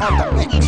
out the mix.